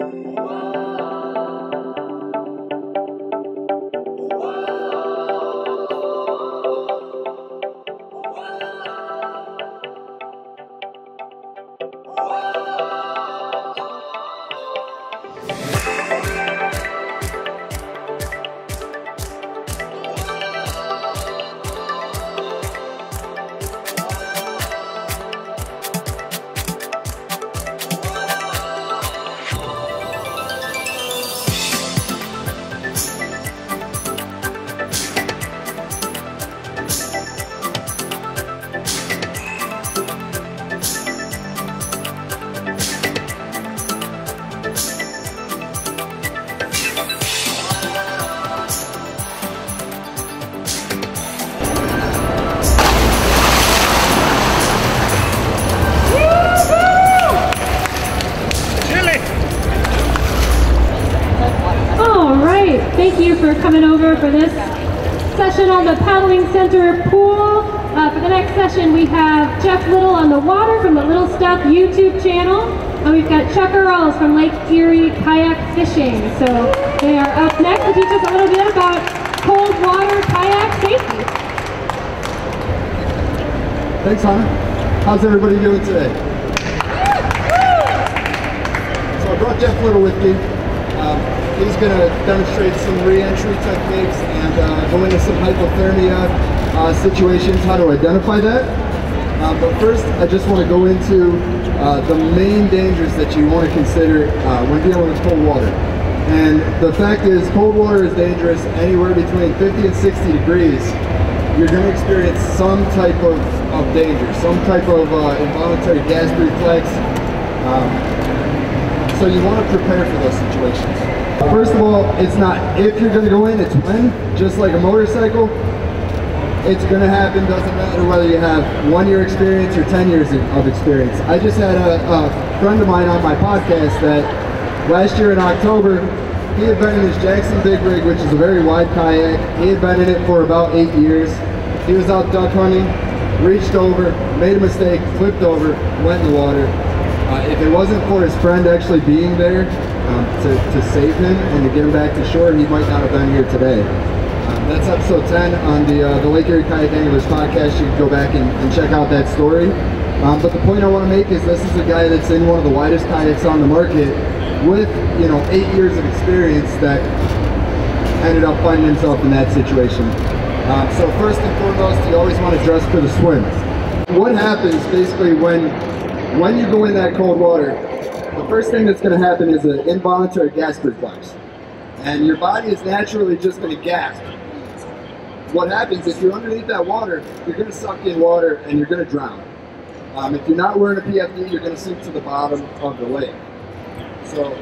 All Center pool. Uh, for the next session, we have Jeff Little on the water from the Little Stuff YouTube channel. And we've got Chuck Earls from Lake Erie Kayak Fishing. So they are up next to teach us a little bit about cold water kayak safety. Thanks, Hannah. How's everybody doing today? So I brought Jeff Little with me. Um, he's going to demonstrate some re-entry techniques and uh, go into some hypothermia uh, situations, how to identify that. Uh, but first, I just want to go into uh, the main dangers that you want to consider uh, when dealing with cold water. And the fact is, cold water is dangerous anywhere between 50 and 60 degrees you're going to experience some type of, of danger, some type of uh, involuntary gasp reflex. Um, so you want to prepare for those situations. First of all, it's not if you're going to go in, it's when. Just like a motorcycle, it's going to happen. Doesn't matter whether you have one year experience or 10 years of experience. I just had a, a friend of mine on my podcast that last year in October, he had been in his Jackson Big Rig, which is a very wide kayak. He had been in it for about eight years. He was out duck hunting, reached over, made a mistake, flipped over, went in the water. Uh, if it wasn't for his friend actually being there um, to, to save him and to get him back to shore, he might not have been here today. Um, that's episode 10 on the, uh, the Lake Erie Kayak Anglers podcast. You can go back and, and check out that story. Um, but the point I want to make is this is a guy that's in one of the widest kayaks on the market with, you know, eight years of experience that ended up finding himself in that situation. Um, so first and foremost, you always want to dress for the swim. What happens basically when when you go in that cold water, the first thing that's going to happen is an involuntary gasp reflex. And your body is naturally just going to gasp. What happens if you're underneath that water, you're going to suck in water and you're going to drown. Um, if you're not wearing a PFD, you're going to sink to the bottom of the lake. So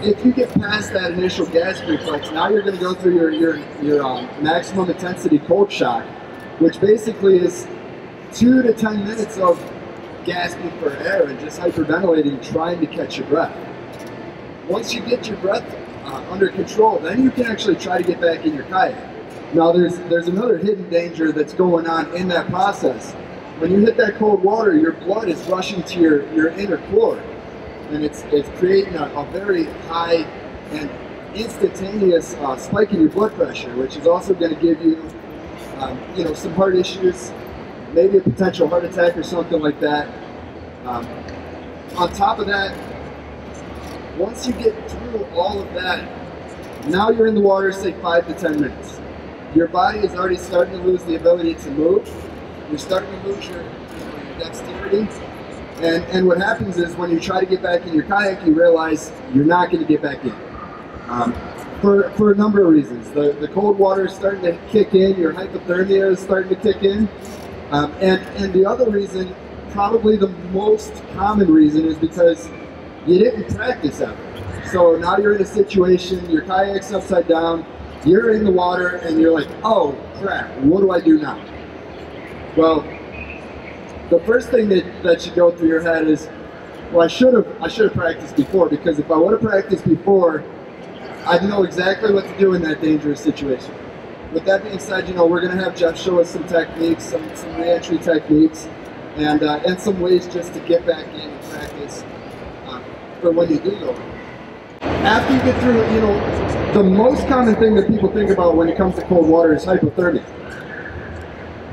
if you get past that initial gasp reflex, now you're going to go through your, your, your um, maximum intensity cold shock, which basically is two to 10 minutes of gasping for air and just hyperventilating, trying to catch your breath. Once you get your breath uh, under control, then you can actually try to get back in your kayak. Now there's, there's another hidden danger that's going on in that process. When you hit that cold water, your blood is rushing to your, your inner core and it's, it's creating a, a very high and instantaneous uh, spike in your blood pressure, which is also going to give you, um, you know, some heart issues, maybe a potential heart attack or something like that. Um, on top of that, once you get through all of that, now you're in the water, say five to 10 minutes. Your body is already starting to lose the ability to move. You're starting to lose your, your dexterity. And, and what happens is when you try to get back in your kayak, you realize you're not going to get back in. Um, for, for a number of reasons. The, the cold water is starting to kick in, your hypothermia is starting to kick in. Um, and, and the other reason, probably the most common reason, is because you didn't practice ever. So now you're in a situation, your kayak's upside down, you're in the water, and you're like, oh crap, what do I do now? Well, the first thing that, that should go through your head is, well, I should have I should have practiced before because if I would have practiced before, I'd know exactly what to do in that dangerous situation. With that being said, you know we're going to have Jeff show us some techniques, some, some reentry techniques, and uh, and some ways just to get back in and practice uh, for when you do go. after you get through, you know, the most common thing that people think about when it comes to cold water is hypothermia.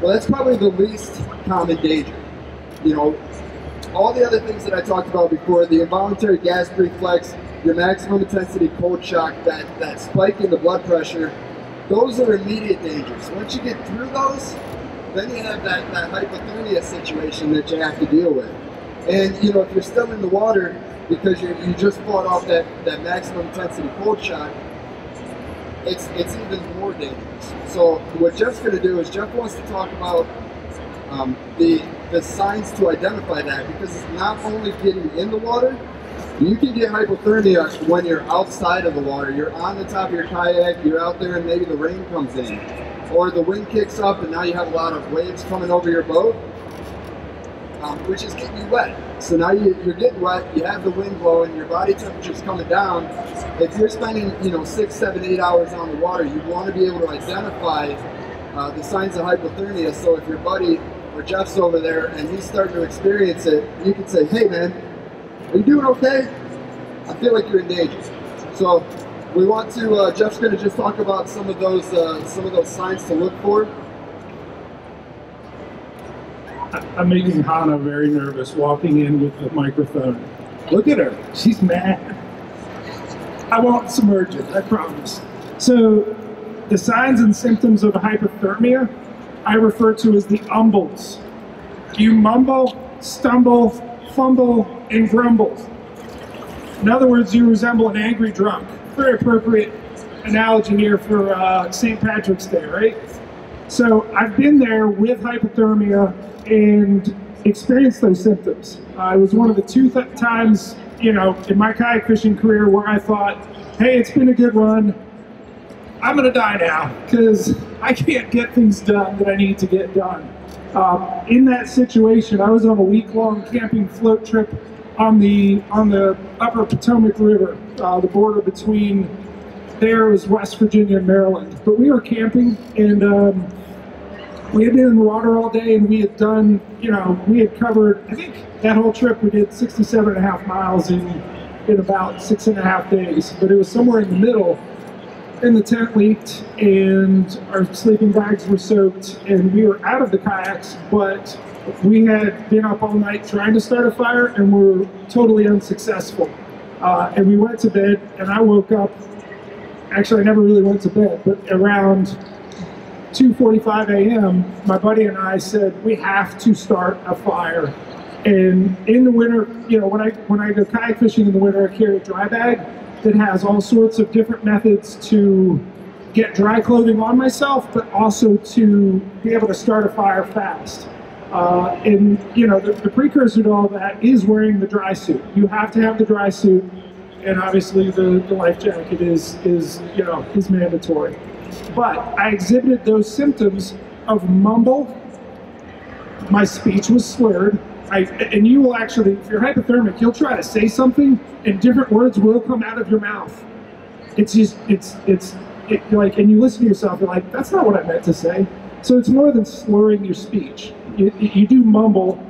Well, that's probably the least common danger. You know, all the other things that I talked about before, the involuntary gasp reflex, your maximum intensity cold shock, that, that spike in the blood pressure, those are immediate dangers. Once you get through those, then you have that, that hypothermia situation that you have to deal with. And you know, if you're still in the water because you you just fought off that, that maximum intensity cold shock, it's it's even more dangerous. So what Jeff's going to do is Jeff wants to talk about um, the the signs to identify that because it's not only getting in the water, you can get hypothermia when you're outside of the water. You're on the top of your kayak, you're out there and maybe the rain comes in. Or the wind kicks up and now you have a lot of waves coming over your boat, um, which is getting you wet. So now you, are getting wet, you have the wind blowing, your body temperature's coming down. If you're spending, you know, six, seven, eight hours on the water, you want to be able to identify uh, the signs of hypothermia. So if your buddy or Jeff's over there and he's starting to experience it, you can say, hey man, are you doing okay? I feel like you're in danger. So we want to, uh, Jeff's to just talk about some of those, uh, some of those signs to look for. I'm making Hannah very nervous walking in with the microphone. Look at her. She's mad. I won't submerge it, I promise. So, the signs and symptoms of hypothermia I refer to as the umbles. You mumble, stumble, fumble, and grumble. In other words, you resemble an angry drunk. Very appropriate analogy here for uh, St. Patrick's Day, right? So I've been there with hypothermia and experienced those symptoms. Uh, it was one of the two th times, you know, in my kayak fishing career where I thought, hey, it's been a good run. I'm gonna die now because I can't get things done that I need to get done. Um, in that situation, I was on a week-long camping float trip on the on the Upper Potomac River, uh, the border between there was West Virginia and Maryland. But we were camping and um, we had been in the water all day and we had done, you know, we had covered, I think that whole trip we did 67 and a half miles in, in about six and a half days. But it was somewhere in the middle and the tent leaked and our sleeping bags were soaked and we were out of the kayaks, but we had been up all night trying to start a fire and we were totally unsuccessful. Uh, and we went to bed and I woke up, actually I never really went to bed, but around 2.45 a.m., my buddy and I said, we have to start a fire. And in the winter, you know, when I, when I go kayak fishing in the winter, I carry a dry bag that has all sorts of different methods to get dry clothing on myself, but also to be able to start a fire fast. Uh, and you know, the, the, precursor to all that is wearing the dry suit. You have to have the dry suit, and obviously the, the life jacket is is you know is mandatory. But I exhibited those symptoms of mumble. My speech was slurred. I, and you will actually, if you're hypothermic, you'll try to say something, and different words will come out of your mouth. It's just, it's, it's, it, like, and you listen to yourself, you're like, that's not what I meant to say. So it's more than slurring your speech. You, you do mumble,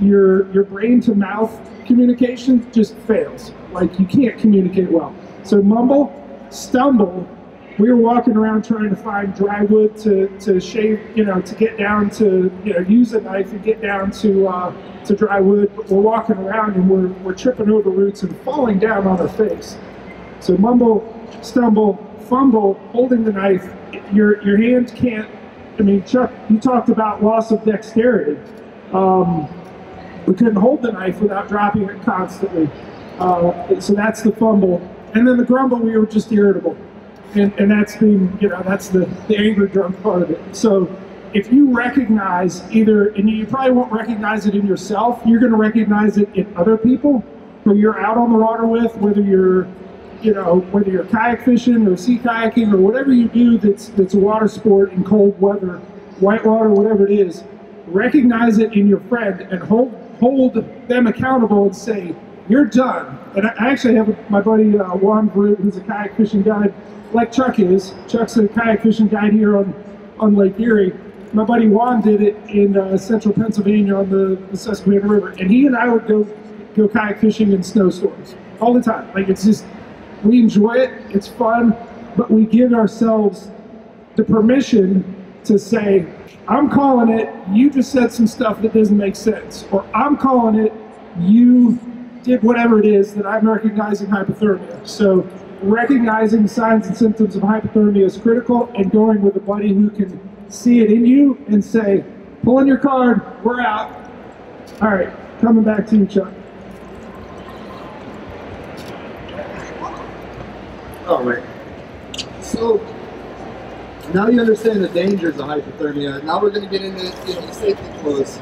your your brain to mouth communication just fails. Like you can't communicate well. So mumble, stumble. We were walking around trying to find dry wood to, to shave, you know, to get down to, you know, use a knife and get down to uh, to dry wood, but we're walking around and we're, we're tripping over roots and falling down on our face. So mumble, stumble, fumble, holding the knife, your, your hand can't, I mean, Chuck, you talked about loss of dexterity. Um, we couldn't hold the knife without dropping it constantly. Uh, so that's the fumble. And then the grumble, we were just irritable. And, and that's being, you know, that's the, the angry drunk part of it. So if you recognize either, and you probably won't recognize it in yourself, you're going to recognize it in other people who you're out on the water with, whether you're, you know, whether you're kayak fishing or sea kayaking or whatever you do that's that's a water sport in cold weather, whitewater, whatever it is. Recognize it in your friend and hold hold them accountable and say, "You're done." And I actually have my buddy uh, Juan Verut, who's a kayak fishing guide, like Chuck is. Chuck's a kayak fishing guide here on on Lake Erie my buddy Juan did it in uh, central Pennsylvania on the, the, Susquehanna River, and he and I would go go kayak fishing in snowstorms all the time. Like it's just we enjoy it, it's fun, but we give ourselves the permission to say, I'm calling it, you just said some stuff that doesn't make sense. Or I'm calling it, you did whatever it is that I'm recognizing hypothermia. So recognizing signs and symptoms of hypothermia is critical and going with a buddy who can see it in you and say, pull in your card, we're out. All right, coming back to you, Chuck. All right. So now you understand the dangers of hypothermia. Now we're going to get into you know, the safety clothes,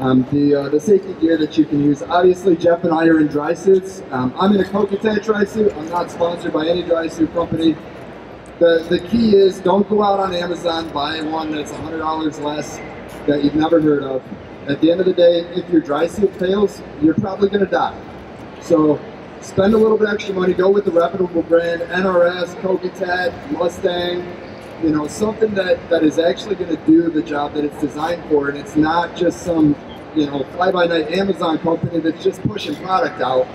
um, the uh, the safety gear that you can use. Obviously, Jeff and I are in dry suits. Um, I'm in a Kokatat dry suit. I'm not sponsored by any dry suit company. The the key is don't go out on Amazon buy one that's $100 less that you've never heard of. At the end of the day, if your dry suit fails, you're probably going to die. So spend a little bit extra money, go with the reputable brand, NRS, Kokatat, Mustang, you know, something that, that is actually going to do the job that it's designed for, and it's not just some, you know, fly-by-night Amazon company that's just pushing product out,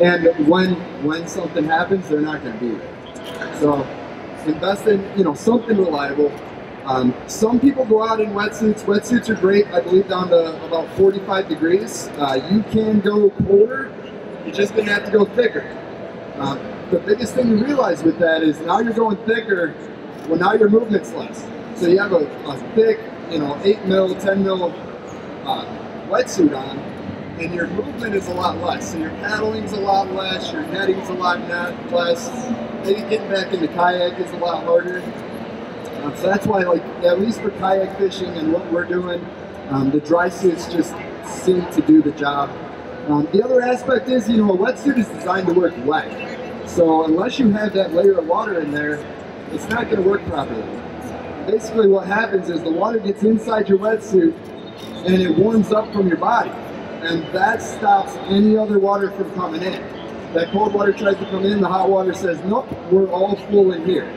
and when when something happens, they're not going to be there. So invest in, you know, something reliable. Um, some people go out in wetsuits. Wetsuits are great, I believe, down to about 45 degrees. Uh, you can go colder, you're just to have to go thicker. Um, the biggest thing you realize with that is now you're going thicker, well now your movement's less. So you have a, a thick, you know, 8 mil, 10 mil uh, wetsuit on, and your movement is a lot less. So your paddling's a lot less, your netting's a lot less, maybe getting back into kayak is a lot harder. Um, so that's why, like, at least for kayak fishing and what we're doing, um, the dry suits just seem to do the job. Um, the other aspect is, you know, a wetsuit is designed to work wet. So unless you have that layer of water in there, it's not going to work properly. Basically what happens is the water gets inside your wetsuit and it warms up from your body. And that stops any other water from coming in. That cold water tries to come in, the hot water says, nope, we're all full in here.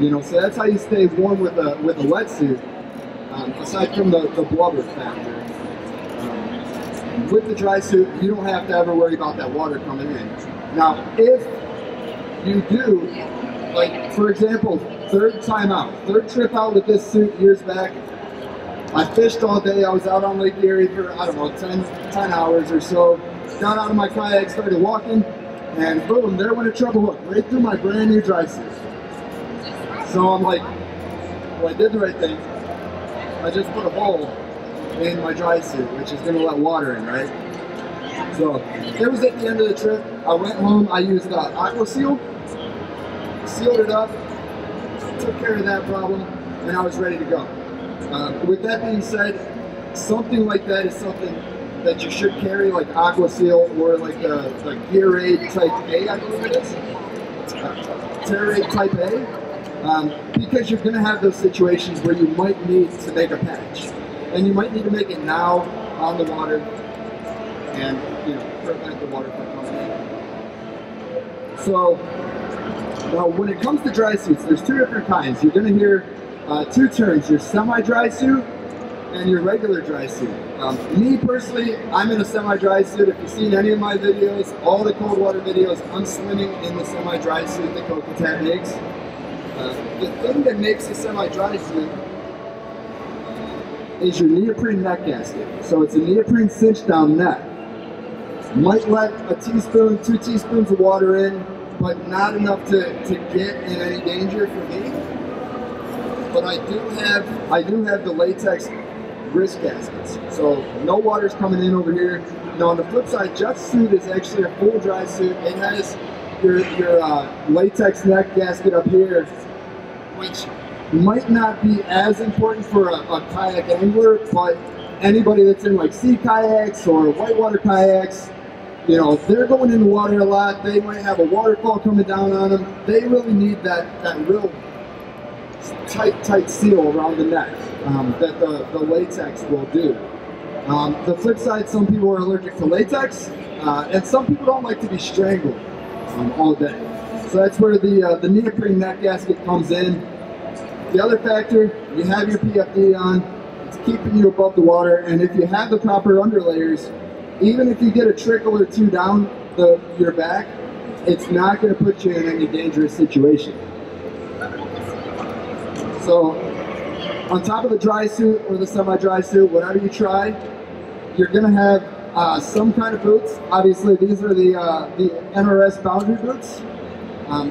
You know, so that's how you stay warm with a, with a wetsuit, um, aside from the, the blubber factor with the dry suit, you don't have to ever worry about that water coming in. Now, if you do, like for example, third time out, third trip out with this suit years back, I fished all day, I was out on Lake Erie for, I don't know, 10, 10 hours or so, got out of my kayak, started walking, and boom, there went a treble hook, right through my brand new dry suit. So I'm like, well, I did the right thing. I just put a hole in my dry suit, which is going to let water in, right? So it was at the end of the trip. I went home. I used uh, Aqua Seal, sealed it up, took care of that problem, and I was ready to go. Uh, with that being said, something like that is something that you should carry, like Aqua Seal or like like Gear aid Type A, I believe it is. Uh, Type A, um, because you're going to have those situations where you might need to make a patch and you might need to make it now on the water and you know prevent the water from coming in. So now when it comes to dry suits, there's two different kinds. You're going to hear uh, two terms: your semi-dry suit and your regular dry suit. Um, me personally, I'm in a semi-dry suit. If you've seen any of my videos, all the cold water videos, I'm swimming in the semi-dry suit that Kokatat makes. Uh, the thing that makes a semi-dry suit is your neoprene neck gasket. So it's a neoprene cinch down neck. Might let a teaspoon, two teaspoons of water in, but not enough to, to get in any danger for me. But I do have I do have the latex wrist gaskets. So no water's coming in over here. Now on the flip side, Jeff's suit is actually a full dry suit. It has your, your uh, latex neck gasket up here, which might not be as important for a, a kayak angler, but anybody that's in like sea kayaks or whitewater kayaks, you know, they're going in the water a lot. They might have a waterfall coming down on them. They really need that, that real tight, tight seal around the neck um, that the, the latex will do. Um, the flip side, some people are allergic to latex, uh, and some people don't like to be strangled um, all day. So that's where the, uh, the neoprene neck gasket comes in. The other factor, you have your PFD on, it's keeping you above the water, and if you have the proper underlayers, even if you get a trickle or two down the, your back, it's not going to put you in any dangerous situation. So, on top of the dry suit or the semi-dry suit, whatever you try, you're going to have uh, some kind of boots. Obviously, these are the uh, the NRS boundary boots. Um,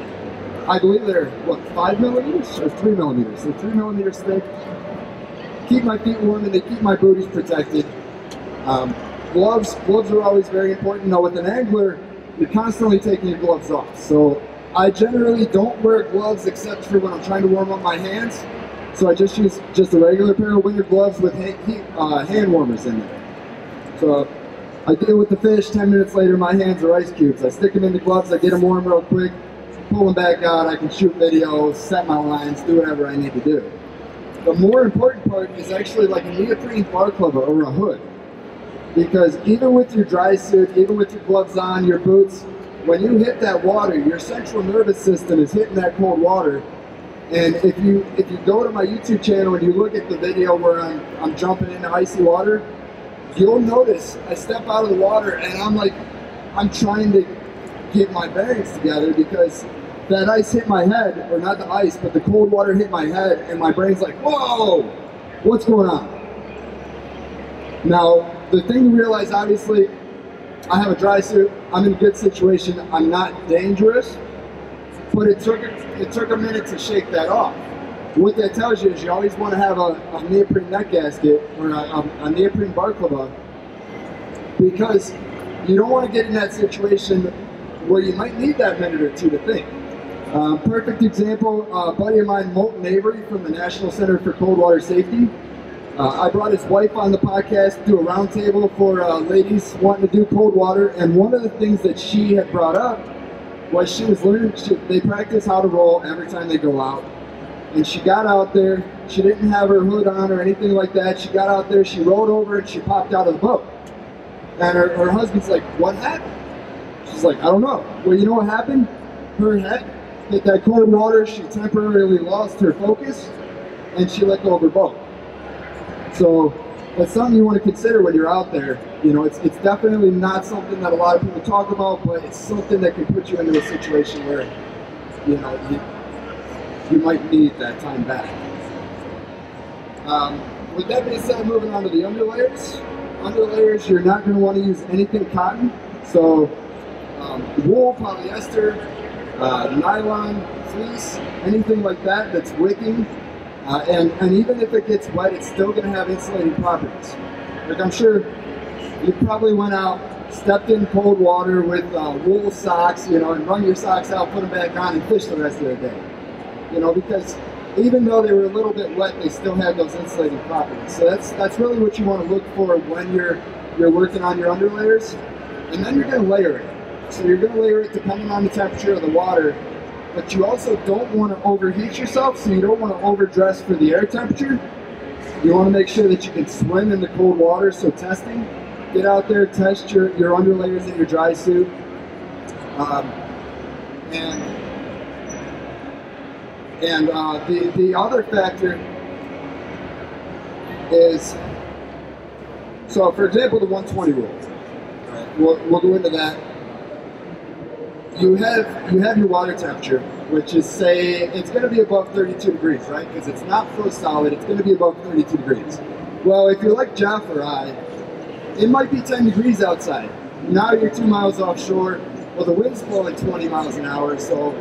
I believe they're what five millimeters or three millimeters. They're three millimeters thick. Keep my feet warm and they keep my booties protected. Um, gloves, gloves are always very important. Now with an angler, you're constantly taking your gloves off. So I generally don't wear gloves except for when I'm trying to warm up my hands. So I just use just a regular pair of winter gloves with hand, uh, hand warmers in there. So I deal with the fish, 10 minutes later my hands are ice cubes. I stick them in the gloves, I get them warm real quick, pull them back out, I can shoot videos, set my lines, do whatever I need to do. The more important part is actually like a neoprene balaclava or a hood. Because even with your dry suit, even with your gloves on, your boots, when you hit that water, your central nervous system is hitting that cold water. And if you if you go to my YouTube channel and you look at the video where I'm, I'm jumping into icy water, you'll notice I step out of the water and I'm like, I'm trying to get my bearings together because that ice hit my head, or not the ice, but the cold water hit my head, and my brain's like, whoa, what's going on? Now, the thing to realize, obviously, I have a dry suit, I'm in a good situation, I'm not dangerous, but it took, it took a minute to shake that off. What that tells you is you always want to have a, a neoprene neck gasket or a, a, a neoprene balaclava because you don't want to get in that situation where you might need that minute or two to think. Um, perfect example, uh, buddy of mine, Moulton Avery from the National Center for Cold Water Safety. Uh, I brought his wife on the podcast to do a roundtable for uh, ladies wanting to do cold water, and one of the things that she had brought up was she was learning, she, they practice how to roll every time they go out. And she got out there, she didn't have her hood on or anything like that. She got out there, she rolled over and she popped out of the boat. And her, her husband's like, what happened? She's like, I don't know. Well, you know what happened? Her head that cold water, she temporarily lost her focus, and she let go of her boat. So that's something you want to consider when you're out there. You know, it's, it's definitely not something that a lot of people talk about, but it's something that can put you into a situation where, you know, you, you might need that time back. Um, with that being said, moving on to the underlayers. Underlayers, you're not going to want to use anything cotton. So um, wool, polyester, uh, nylon, fleece, anything like that that's wicking. Uh, and, and even if it gets wet, it's still going to have insulating properties. Like I'm sure you probably went out, stepped in cold water with uh, wool socks, you know, and wrung your socks out, put them back on, and fished the rest of the day you know, because even though they were a little bit wet, they still had those insulating properties. So that's that's really what you want to look for when you're you're working on your underlayers. And then you're going to layer it. So you're going to layer it depending on the temperature of the water. But you also don't want to overheat yourself, so you don't want to overdress for the air temperature. You want to make sure that you can swim in the cold water, so testing. Get out there, test your, your underlayers in your dry suit. Um, and and uh, the, the other factor is, so for example, the 120 rule. We'll, we'll go into that. You have you have your water temperature, which is say it's going to be above 32 degrees, right? Because it's not frost solid, it's going to be above 32 degrees. Well, if you're like Jeff or I, it might be 10 degrees outside. Now you're two miles offshore. Well, the wind's blowing 20 miles an hour, so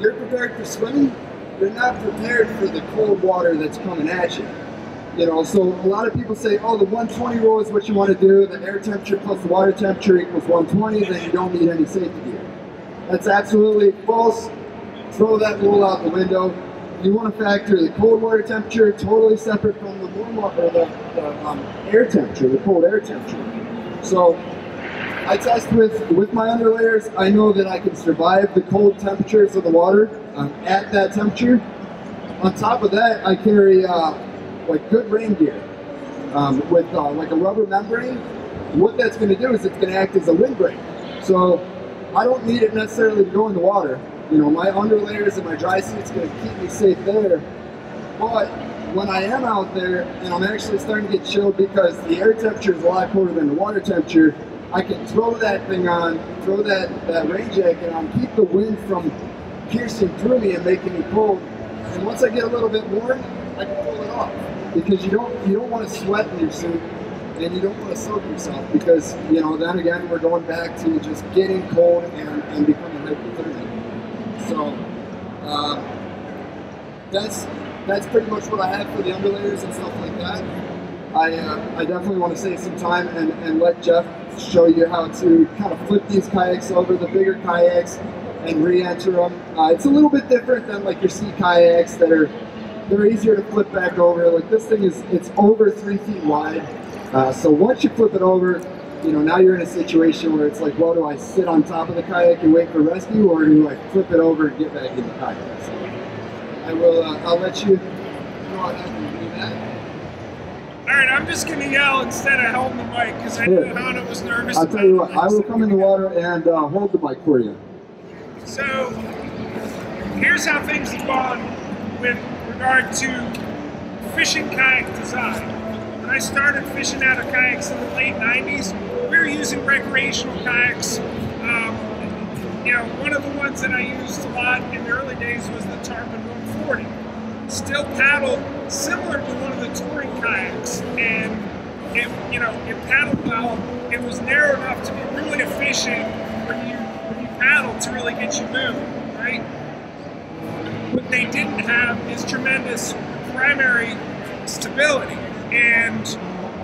you're prepared for swimming, you're not prepared for the cold water that's coming at you. You know, so a lot of people say, oh, the 120 rule is what you want to do. The air temperature plus the water temperature equals 120, then you don't need any safety gear. That's absolutely false. Throw that rule out the window. You want to factor the cold water temperature totally separate from the warm water, the, the um, air temperature, the cold air temperature. So I test with, with my underlayers. I know that I can survive the cold temperatures of the water um, at that temperature. On top of that, I carry uh, like good rain gear um, with uh, like a rubber membrane. What that's going to do is it's going to act as a windbreak. So I don't need it necessarily to go in the water. You know, my underlayers and my dry suit's going to keep me safe there. But when I am out there and I'm actually starting to get chilled because the air temperature is a lot colder than the water temperature, I can throw that thing on, throw that, that rain jacket on, keep the wind from piercing through me and making me cold. And once I get a little bit warm, I can pull it off. Because you don't you don't want to sweat in your suit and you don't want to soak yourself because you know then again we're going back to just getting cold and, and becoming hypothermic. So uh, that's that's pretty much what I have for the underlayers and stuff like that. I, uh, I definitely want to save some time and, and let Jeff show you how to kind of flip these kayaks over the bigger kayaks and re-enter them. Uh, it's a little bit different than like your sea kayaks that are they're easier to flip back over. Like this thing is it's over three feet wide. Uh, so once you flip it over, you know now you're in a situation where it's like, well, do I sit on top of the kayak and wait for rescue, or do I flip it over and get back in the kayak? So I will. Uh, I'll let you go and do that. All right, I'm just gonna yell instead of holding the mic because I knew. Hannah was nervous. I'll tell you what. I will come in the water and uh, hold the mic for you. So here's how things have gone with regard to fishing kayak design. I started fishing out of kayaks in the late 90s, we were using recreational kayaks. Um, you know, one of the ones that I used a lot in the early days was the Tarpon 140. Still paddled similar to one of the touring kayaks, and it, you know, it paddled well. It was narrow enough to be really efficient when you when you paddle to really get you moving, right? What they didn't have is tremendous primary stability. And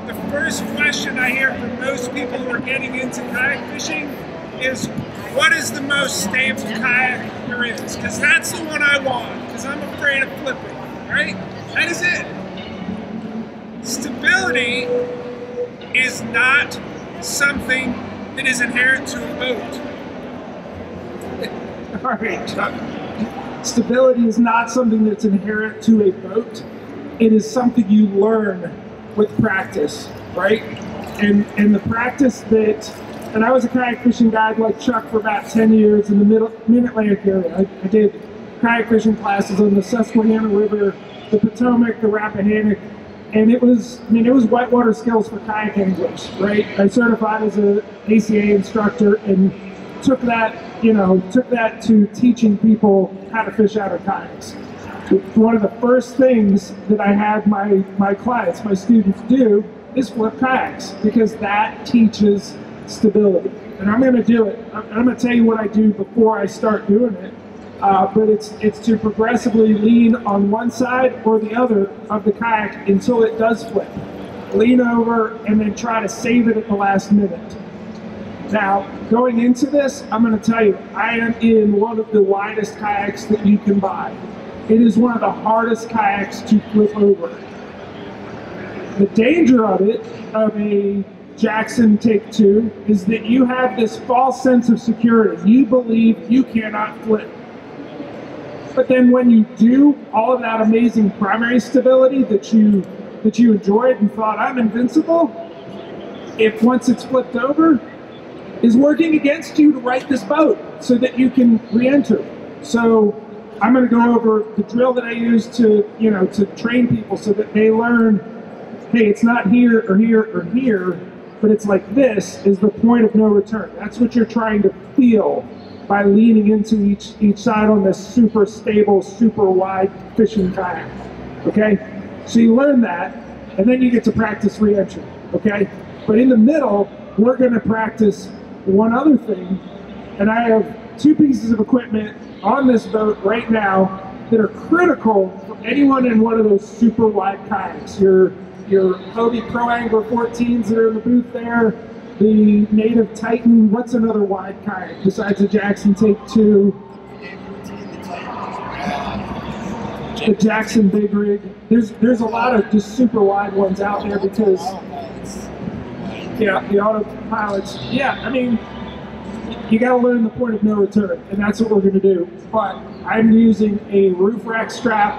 the first question I hear from most people who are getting into kayak fishing is, what is the most stable kayak there is? Because that's the one I want, because I'm afraid of flipping, right? That is it. Stability is not something that is inherent to a boat. All right, Chuck. Stability is not something that's inherent to a boat. It is something you learn with practice, right? And and the practice that, and I was a kayak fishing guide like Chuck for about 10 years in the middle, mid-Atlantic area. I, I did kayak fishing classes on the Susquehanna River, the Potomac, the Rappahannock, and it was, I mean, it was whitewater skills for kayak anglers, right? I certified as a ACA instructor and took that, you know, took that to teaching people how to fish out of kayaks. One of the first things that I had my, my clients, my students do is flip kayaks because that teaches stability. And I'm going to do it. I'm, I'm going to tell you what I do before I start doing it. Uh, but it's it's to progressively lean on one side or the other of the kayak until it does flip. Lean over and then try to save it at the last minute. Now, going into this, I'm going to tell you, I am in one of the widest kayaks that you can buy. It is one of the hardest kayaks to flip over. The danger of it, of a Jackson Take Two, is that you have this false sense of security. You believe you cannot flip. But then when you do all of that amazing primary stability that you that you enjoyed and thought I'm invincible, if once it's flipped over, is working against you to right this boat so that you can re-enter. So I'm going to go over the drill that I use to, you know, to train people so that they learn, hey, it's not here or here or here, but it's like this is the point of no return. That's what you're trying to feel by leaning into each each side on this super stable, super wide fishing kayak. Okay? So you learn that, and then you get to practice re-entry. Okay? But in the middle, we're gonna practice one other thing, and I have two pieces of equipment on this boat right now that are critical for anyone in one of those super wide kayaks. Your your Hobie Pro Angler 14s that are in the booth there, the Native Titan. What's another wide kayak besides the Jackson Take Two? The Jackson Big Rig. There's there's a lot of just super wide ones out there because yeah, the autopilots. Yeah, I mean, you got to learn the point of no return, and that's what we're going to do. But I'm using a roof rack strap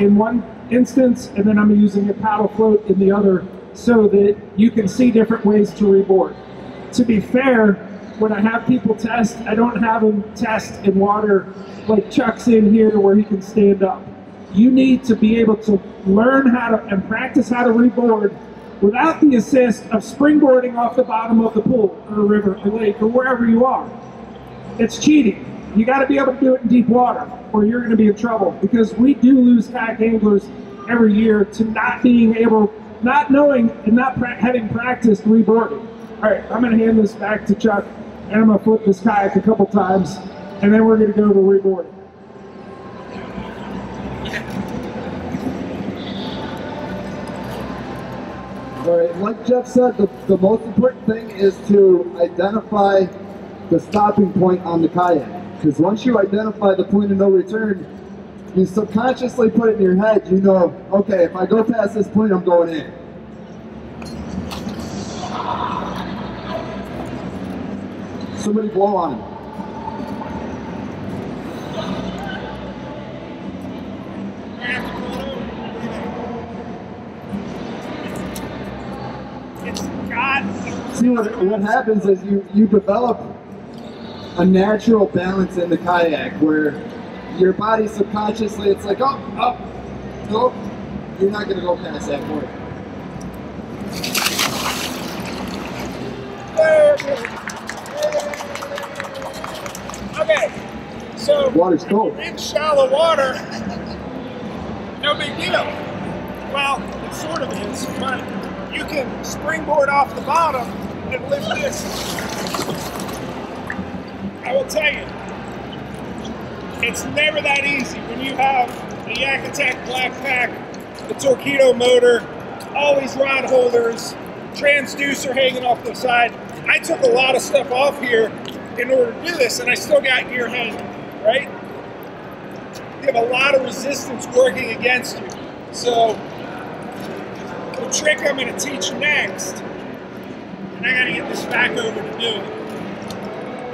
in one instance, and then I'm using a paddle float in the other, so that you can see different ways to reboard. To be fair, when I have people test, I don't have them test in water like Chuck's in here where he can stand up. You need to be able to learn how to and practice how to reboard without the assist of springboarding off the bottom of the pool or a river or lake or wherever you are. It's cheating. You got to be able to do it in deep water or you're going to be in trouble because we do lose kayak anglers every year to not being able, not knowing and not pra- having practiced reboarding. All right, I'm going to hand this back to Chuck and I'm going to flip this kayak a couple times and then we're going to go to reboarding. All right, like Jeff said, the, the most important thing is to identify the stopping point on the kayak. Because once you identify the point of no return, you subconsciously put it in your head, you know, okay, if I go past this point, I'm going in. Somebody blow on him. I have to pull it over. What do you think? It's got. See what what happens is you you develop a natural balance in the kayak where your body subconsciously it's like oh oh nope you're not gonna go past that point. Okay, so Water's cold. in shallow water, no big deal. Well, it sort of is, but you can springboard off the bottom this. I will tell you, it's never that easy when you have a Yak Attack Black Pack, the torpedo motor, all these rod holders, transducer hanging off the side. I took a lot of stuff off here in order to do this, and I still got gear hanging, right? You have a lot of resistance working against you. So, the trick I'm going to teach next, I got to get this back over to do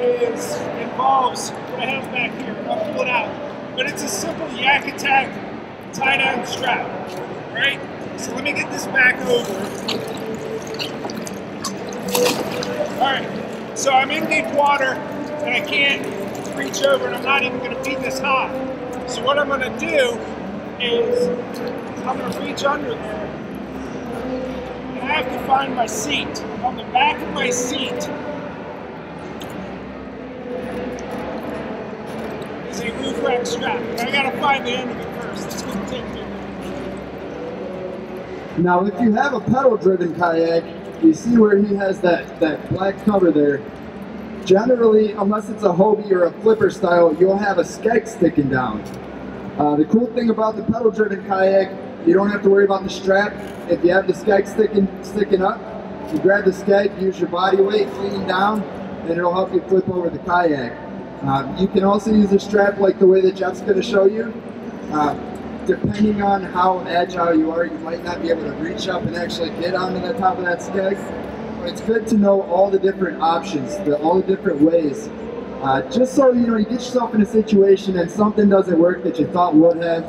it, is involves what I have back here. I'll pull it out, but it's a simple Yak Attack tie-down strap, right? So let me get this back over. All right, so I'm in deep water and I can't reach over and I'm not even gonna be this high. So what I'm gonna do is I'm gonna reach under there and I have to find my seat. On the back of my seat is a roof rack strap. I gotta find the end of it first. It's gonna take me. Now if you have a pedal driven kayak, you see where he has that, that black cover there. Generally, unless it's a Hobie or a flipper style, you'll have a skeg sticking down. Uh, the cool thing about the pedal driven kayak, you don't have to worry about the strap. If you have the skeg sticking sticking up, you grab the skeg, use your body weight, lean down, and it'll help you flip over the kayak. Um, you can also use a strap like the way that Jeff's going to show you. Uh, depending on how agile you are, you might not be able to reach up and actually get onto the top of that skeg. But it's good to know all the different options, the, all the different ways. Uh, just so you know, you get yourself in a situation and something doesn't work that you thought would have,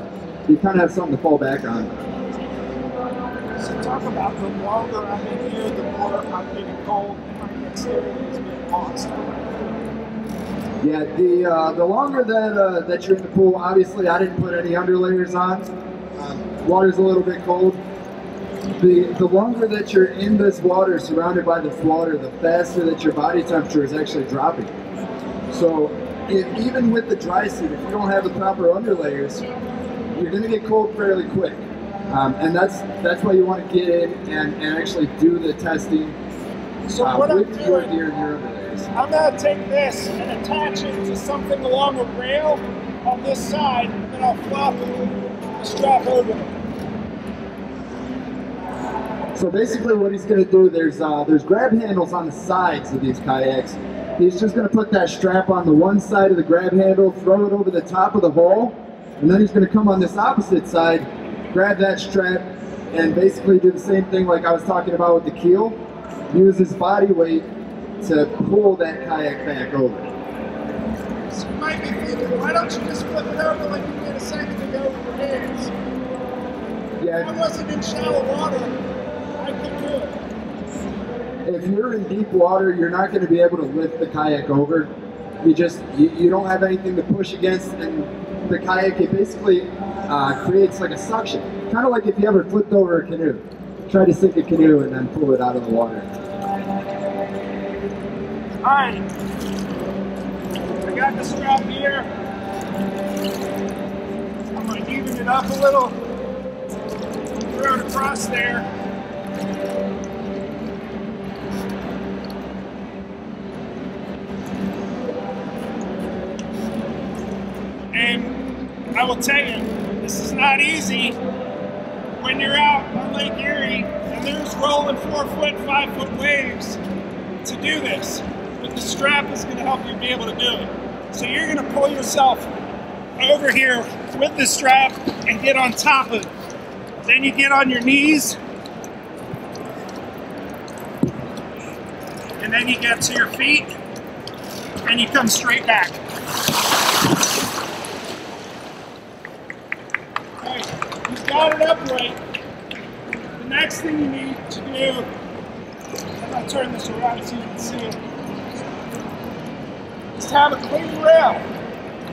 you kind of have something to fall back on. Talk about the longer I'm in here, the more I'm getting cold and my dexterity is being. Yeah, the uh, the longer that uh, that you're in the pool, obviously I didn't put any underlayers on. Um, water's a little bit cold. The the longer that you're in this water, surrounded by this water, the faster that your body temperature is actually dropping. So if, even with the dry suit, if you don't have the proper underlayers, you're gonna get cold fairly quick. Um, and that's that's why you want to get in and, and actually do the testing So uh, what I'm doing, gear and your underlayers. I'm gonna take this and attach it to something along a rail on this side, and then I'll flop it, the strap over it. So basically, what he's going to do there's uh, there's grab handles on the sides of these kayaks. He's just going to put that strap on the one side of the grab handle, throw it over the top of the hole, and then he's going to come on this opposite side, grab that strap, and basically do the same thing like I was talking about with the keel. Use his body weight to pull that kayak back over. So you might be thinking, why don't you just flip it over like you did a second ago with your hands? If I wasn't in shallow water, I could do it. if you're in deep water, you're not going to be able to lift the kayak over. You just you, you don't have anything to push against, and the kayak it basically uh, creates like a suction, kind of like if you ever flipped over a canoe. try to sink a canoe and then pull it out of the water. All right. I got the strap here. I'm gonna even it up a little. Throw it across there. And I will tell you, this is not easy when you're out on Lake Erie and there's rolling four foot, five foot waves to do this. But the strap is going to help you be able to do it. So you're going to pull yourself over here with the strap and get on top of it. Then you get on your knees. And then you get to your feet and you come straight back. Okay, you've got it upright. The next thing you need to do, I'm gonna turn this around so you can see it, is to have a clean rail.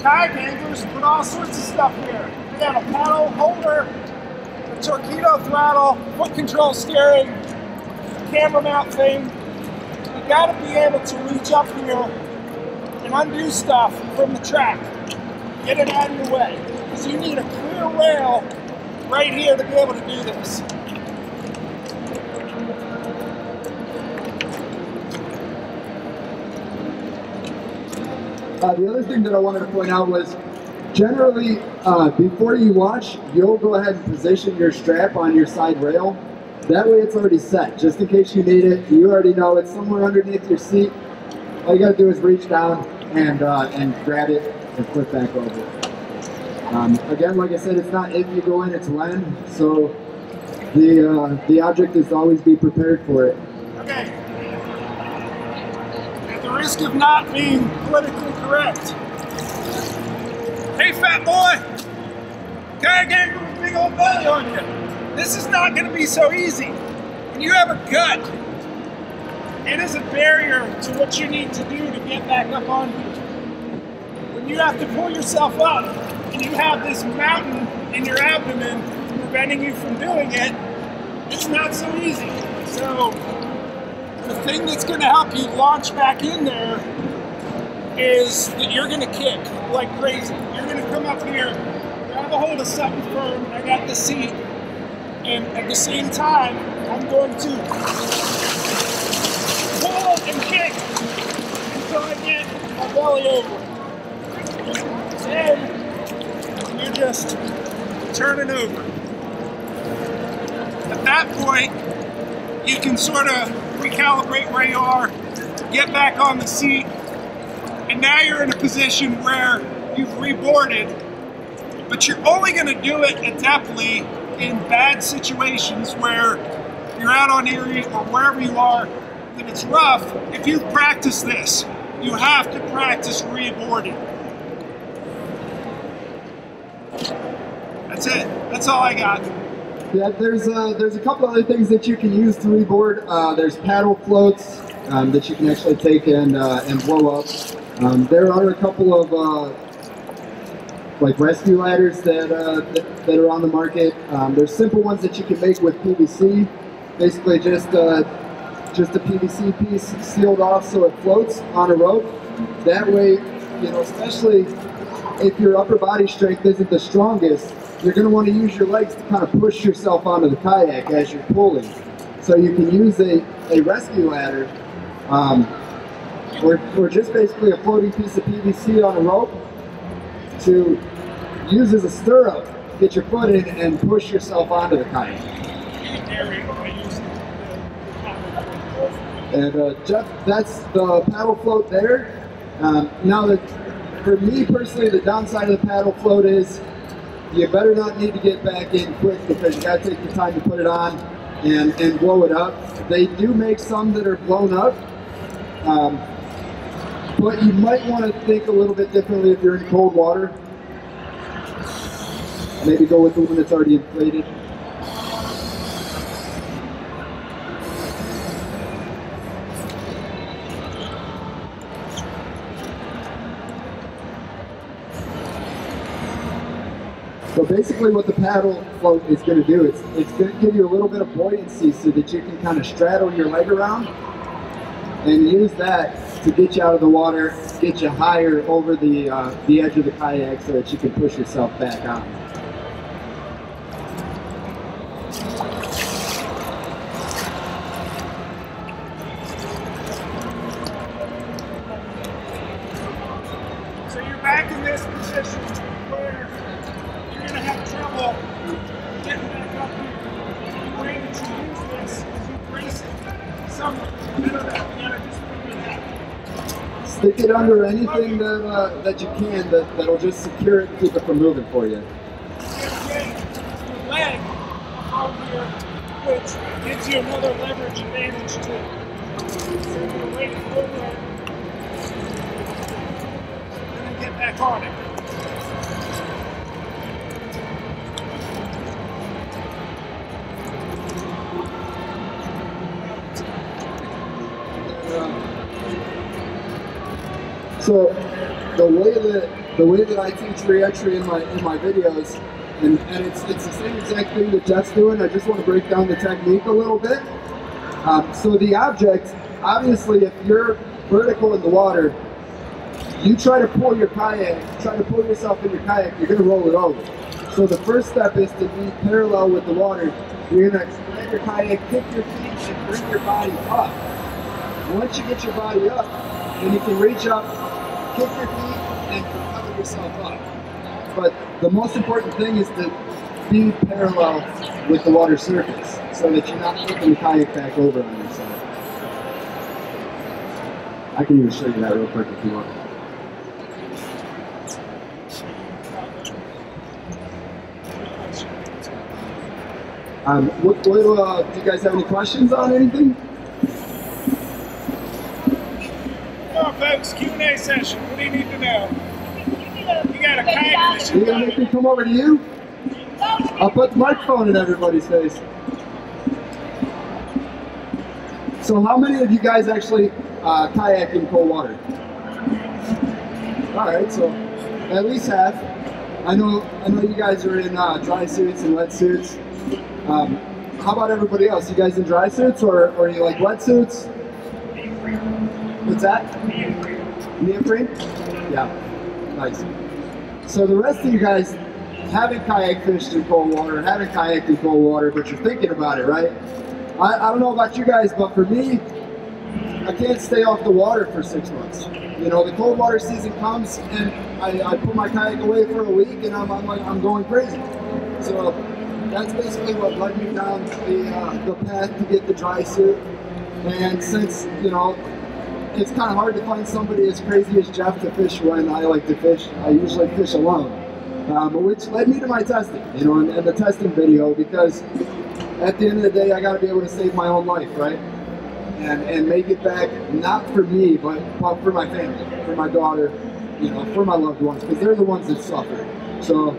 Kayak anglers put all sorts of stuff here. They got a paddle holder, a Torqeedo throttle, foot control steering, camera mount thing. You gotta be able to reach up here and undo stuff from the track. Get it out of your way. Because you need a clear rail right here to be able to do this. Uh, the other thing that I wanted to point out was generally uh, before you launch, you'll go ahead and position your strap on your side rail. That way it's already set, just in case you need it. You already know it's somewhere underneath your seat. All you gotta do is reach down and uh, and grab it and flip back over. Um, again, like I said, it's not if you go in, it's when. So the uh, the object is always be prepared for it. Okay. At the risk of not being politically correct. Hey, fat boy! Kayak angler with a big old belly on you. This is not going to be so easy. When you have a gut, it is a barrier to what you need to do to get back up on you. When you have to pull yourself up and you have this mountain in your abdomen preventing you from doing it, it's not so easy. So the thing that's going to help you launch back in there is that you're going to kick like crazy. You're going to come up here, grab a hold of something firm. I got the seat, and at the same time, I'm going to pull and kick until I get my belly over. Then you're just turning over. At that point, you can sort of recalibrate where you are, get back on the seat, and now you're in a position where you've reboarded, but you're only going to do it adeptly in bad situations where you're out on Erie or wherever you are and it's rough. If you practice this, you have to practice reboarding. That's it. That's all I got. Yeah, there's uh, there's a couple other things that you can use to reboard. Uh, there's paddle floats um, that you can actually take and uh, and blow up. Um, there are a couple of uh, like rescue ladders that, uh, that that are on the market. Um, there's simple ones that you can make with PVC. Basically, just just a PVC piece sealed off so it floats on a rope. That way, you know, especially if your upper body strength isn't the strongest, you're going to want to use your legs to kind of push yourself onto the kayak as you're pulling. So you can use a, a rescue ladder, um, or, or just basically a floating piece of PVC on a rope to use as a stirrup, get your foot in and push yourself onto the kayak. And uh, Jeff, that's the paddle float there. Um, now that, for me personally, the downside of the paddle float is you better not need to get back in quick because you gotta take the time to put it on and, and blow it up. They do make some that are blown up, um, but you might want to think a little bit differently if you're in cold water. Maybe go with the one that's already inflated. So basically what the paddle float is going to do, it's, it's going to give you a little bit of buoyancy so that you can kind of straddle your leg around and use that to get you out of the water, get you higher over the, uh, the edge of the kayak so that you can push yourself back on. So you're back in this position where you're going to have trouble getting back up here. The way that you use this is you brace it somewhere. Better that you gotta just figure it out. Stick it under uh, that you can that, that'll just secure it and keep it from moving for you. Your leg over here, which gives you another leverage advantage to you're waiting over and then get back on it. So the way that the way that I teach reentry in my in my videos, and, and it's it's the same exact thing that Jeff's doing. I just want to break down the technique a little bit. Um, so the object, obviously, if you're vertical in the water, you try to pull your kayak, try to pull yourself in your kayak, you're gonna roll it over. So the first step is to be parallel with the water. You're gonna let your kayak, kick your feet, and bring your body up. Once you get your body up, then you can reach up, kick your feet, and propel yourself up. But the most important thing is to be parallel with the water surface so that you're not flipping the kayak back over on yourself. I can even show you that real quick if you want. Um, what, what, uh, do you guys have any questions on anything? Come on, folks, Q&A session. What do you need to know? You got a kayak Are you gonna make me buddy. come over to you? I'll put the microphone in everybody's face. So how many of you guys actually uh, kayak in cold water? All right, so at least half. I know, I know you guys are in uh, dry suits and wet suits. Um, how about everybody else? You guys in dry suits or, or you like wet suits? What's that? Neoprene? Yeah, nice. So the rest of you guys haven't kayak fished in cold water, haven't kayaked in cold water, but you're thinking about it, right? I, I don't know about you guys, but for me, I can't stay off the water for six months. You know, the cold water season comes and I, I put my kayak away for a week and I'm, I'm like, I'm going crazy. So that's basically what led me down the, uh, the path to get the dry suit. And since, you know, it's kind of hard to find somebody as crazy as Jeff to fish when I like to fish. I usually fish alone. Um, which led me to my testing, you know, and, and the testing video because at the end of the day, I got to be able to save my own life, right? And, and make it back, not for me, but, but for my family, for my daughter, you know, for my loved ones, because they're the ones that suffer. So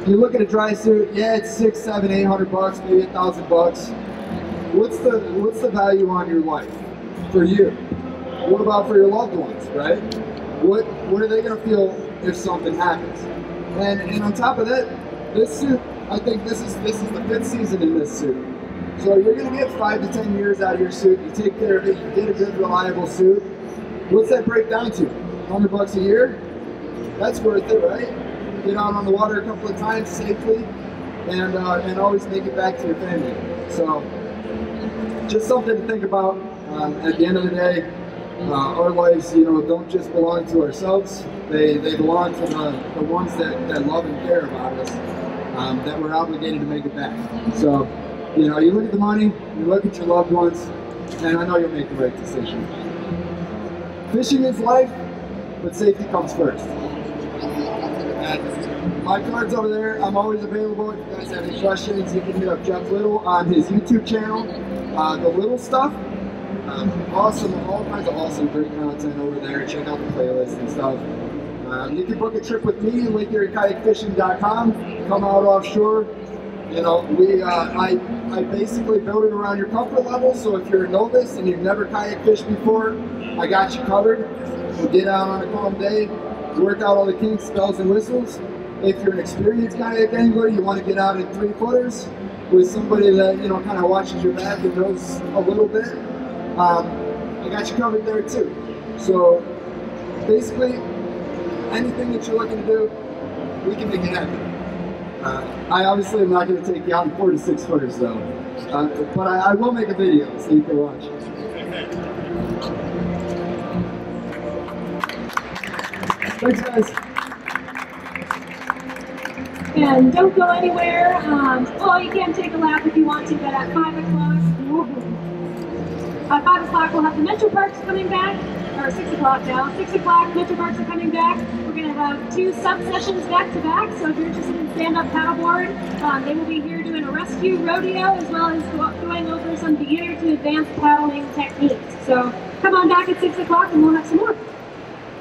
if you look at a dry suit, yeah, it's six, seven, eight hundred bucks, maybe a thousand bucks. What's the what's the value on your life for you? What about for your loved ones, right? What what are they gonna feel if something happens? And and on top of that, this suit, I think this is this is the fifth season in this suit. So you're gonna get five to ten years out of your suit. You take care of it. You get a good, reliable suit. What's that break down to? Hundred bucks a year? That's worth it, right? Get out on the water a couple of times safely, and uh, and always make it back to your family. So just something to think about. Um, at the end of the day, uh, our lives, you know, don't just belong to ourselves. They, they belong to the, the ones that, that love and care about us, um, that we're obligated to make it back. So, you know, you look at the money, you look at your loved ones, and I know you'll make the right decision. Fishing is life, but safety comes first. And my card's over there. I'm always available. If you guys have any questions, you can hit up Jeff Little on his YouTube channel, uh, The Little Stuff. Um, awesome, all kinds of awesome, great content over there. Check out the playlist and stuff. Um, you can book a trip with me, LakeErieKayakFishing.com. Come out offshore. You know, we, uh, I, I basically build it around your comfort level. So if you're a novice and you've never kayak fished before, I got you covered. We'll get out on a calm day, work out all the kinks, bells, and whistles, if you're an experienced kayak angler, you want to get out in three footers with somebody that you know kind of watches your back and knows a little bit. Um, I got you covered there too. So basically, anything that you're looking to do, we can make it happen. Uh, I obviously am not going to take you out in four to six footers though, uh, but I, I will make a video so you can watch. Thanks, guys. And don't go anywhere. Um, well, you can take a lap if you want to, but at 5 o'clock, at 5 o'clock we'll have the Metro Parks coming back, or 6 o'clock now. 6 o'clock, Metro Parks are coming back. We're going to have two sub sessions back to back, so if you're interested in stand-up paddleboard, um, they will be here doing a rescue rodeo as well as going over some beginner to advanced paddling techniques. So come on back at 6 o'clock and we'll have some more.